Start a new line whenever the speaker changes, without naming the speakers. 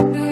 do